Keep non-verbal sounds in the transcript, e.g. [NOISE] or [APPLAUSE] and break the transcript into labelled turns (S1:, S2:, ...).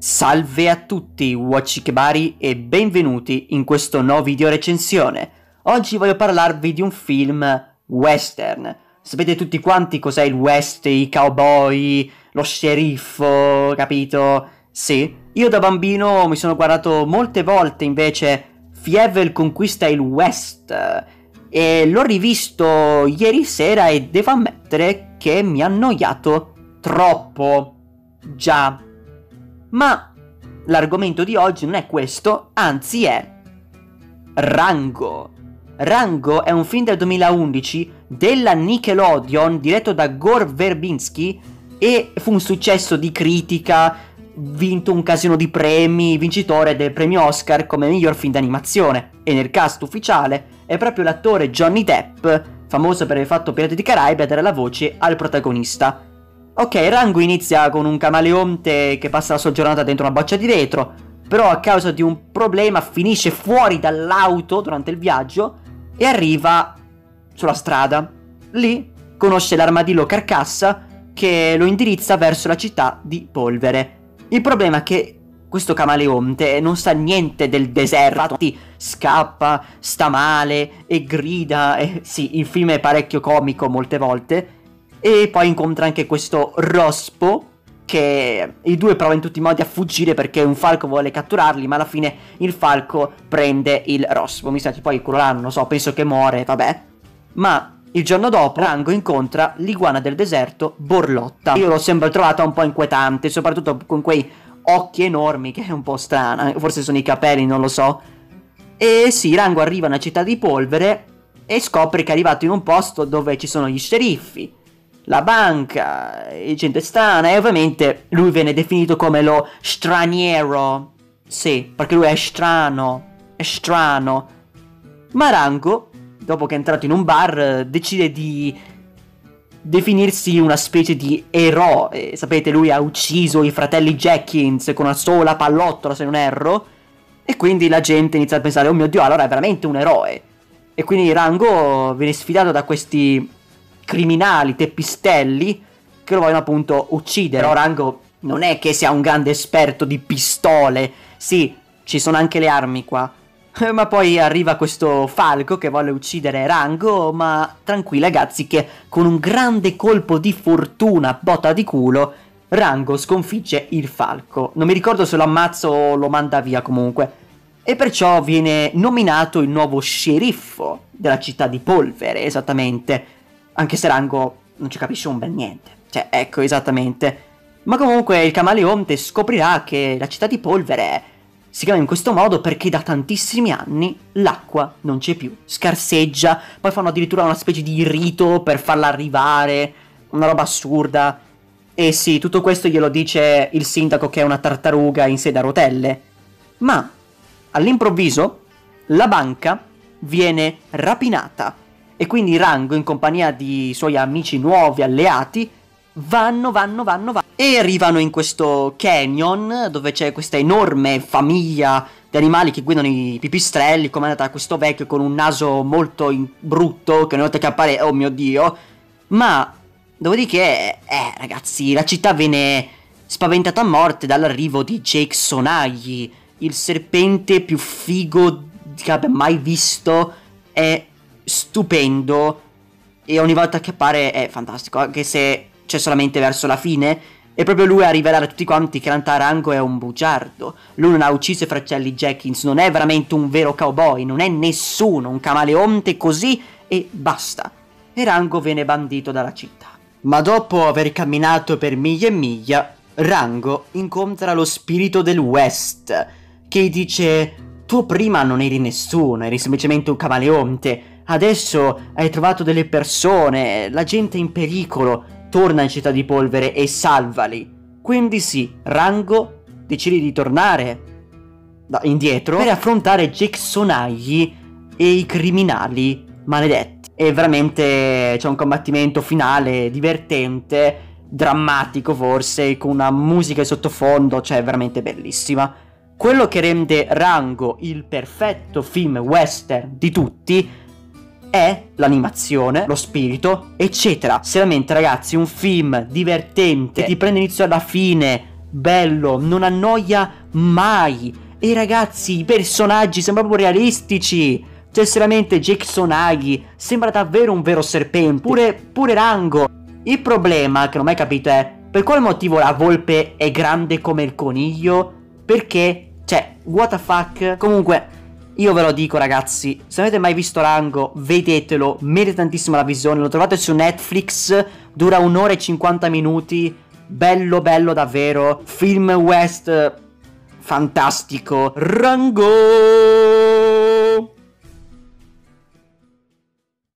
S1: Salve a tutti, Watchikebari e benvenuti in questo nuovo video recensione. Oggi voglio parlarvi di un film western. Sapete tutti quanti cos'è il west, i cowboy, lo sceriffo, capito? Sì, io da bambino mi sono guardato molte volte invece Fievel conquista il west e l'ho rivisto ieri sera e devo ammettere che mi ha annoiato troppo. Già. Ma l'argomento di oggi non è questo, anzi è Rango. Rango è un film del 2011 della Nickelodeon diretto da Gore Verbinski e fu un successo di critica, vinto un casino di premi, vincitore del premio Oscar come miglior film d'animazione e nel cast ufficiale è proprio l'attore Johnny Depp, famoso per aver fatto Pirati di Caraibi, a dare la voce al protagonista. Ok, Rango inizia con un camaleonte che passa la sua giornata dentro una boccia di vetro, però a causa di un problema finisce fuori dall'auto durante il viaggio e arriva sulla strada. Lì conosce l'armadillo Carcassa che lo indirizza verso la città di Polvere. Il problema è che questo camaleonte non sa niente del deserto, scappa, sta male e grida. E sì, il film è parecchio comico molte volte. E poi incontra anche questo Rospo. Che i due provano in tutti i modi a fuggire perché un falco vuole catturarli, ma alla fine il falco prende il Rospo. Mi sa che poi quello là, non lo so, penso che muore, vabbè. Ma il giorno dopo Rango incontra l'iguana del deserto Borlotta. Io l'ho sempre trovata un po' inquietante, soprattutto con quei occhi enormi, che è un po' strana, forse sono i capelli, non lo so. E sì, Rango arriva nella città di Polvere e scopre che è arrivato in un posto dove ci sono gli sceriffi, la banca, e gente strana, e ovviamente lui viene definito come lo straniero. Sì, perché lui è strano, è strano. Ma Rango, dopo che è entrato in un bar, decide di definirsi una specie di eroe. Sapete, lui ha ucciso i fratelli Jenkins con una sola pallottola, se non erro. E quindi la gente inizia a pensare, oh mio dio, allora è veramente un eroe. E quindi Rango viene sfidato da questi criminali teppistelli che lo vogliono appunto uccidere. Però Rango non è che sia un grande esperto di pistole. Sì, ci sono anche le armi qua. [LAUGHS] Ma poi arriva questo falco che vuole uccidere Rango, ma tranquilli ragazzi che con un grande colpo di fortuna, botta di culo, Rango sconfigge il falco. Non mi ricordo se lo ammazza o lo manda via comunque. E perciò viene nominato il nuovo sceriffo della città di Polvere, esattamente. Anche se Rango non ci capisce un bel niente. Cioè, ecco, esattamente. Ma comunque il camaleonte scoprirà che la città di Polvere si chiama in questo modo perché da tantissimi anni l'acqua non c'è più, scarseggia, poi fanno addirittura una specie di rito per farla arrivare, una roba assurda. E sì, tutto questo glielo dice il sindaco che è una tartaruga in sede a rotelle. Ma, all'improvviso, la banca viene rapinata e quindi Rango, in compagnia di suoi amici nuovi alleati, vanno, vanno, vanno, vanno. E arrivano in questo canyon dove c'è questa enorme famiglia di animali che guidano i pipistrelli, comandata da questo vecchio con un naso molto brutto, che una volta che appare, oh mio dio. Ma, dopodiché, eh, ragazzi, la città viene spaventata a morte dall'arrivo di Jake Sonagli, il serpente più figo che abbia mai visto. È stupendo. E ogni volta che appare è fantastico, anche se cioè solamente verso la fine, e proprio lui a rivelare a tutti quanti che Rantarango è un bugiardo. Lui non ha ucciso i fratelli Jenkins, non è veramente un vero cowboy, non è nessuno, un camaleonte così e basta. E Rango viene bandito dalla città. Ma dopo aver camminato per miglia e miglia, Rango incontra lo spirito del West, che dice: Tu prima non eri nessuno, eri semplicemente un camaleonte. Adesso hai trovato delle persone, la gente è in pericolo torna in città di polvere e salvali. Quindi sì, Rango decide di tornare da, indietro per affrontare Jacksonagli e i criminali maledetti. E veramente c'è un combattimento finale divertente, drammatico forse, con una musica sottofondo, cioè veramente bellissima. Quello che rende Rango il perfetto film western di tutti è l'animazione, lo spirito, eccetera. Seriamente, ragazzi, un film divertente che ti prende inizio alla fine, bello, non annoia mai. E ragazzi, i personaggi sembrano proprio realistici. Cioè, seriamente, Jake Sonagi sembra davvero un vero serpente. Pure, pure Rango. Il problema che non ho mai capito è per quale motivo la volpe è grande come il coniglio? Perché, cioè, what the fuck? Comunque, io ve lo dico ragazzi, se avete mai visto Rango, vedetelo, merita tantissimo la visione, lo trovate su Netflix, dura un'ora e 50 minuti, bello bello davvero, film west fantastico, Rango!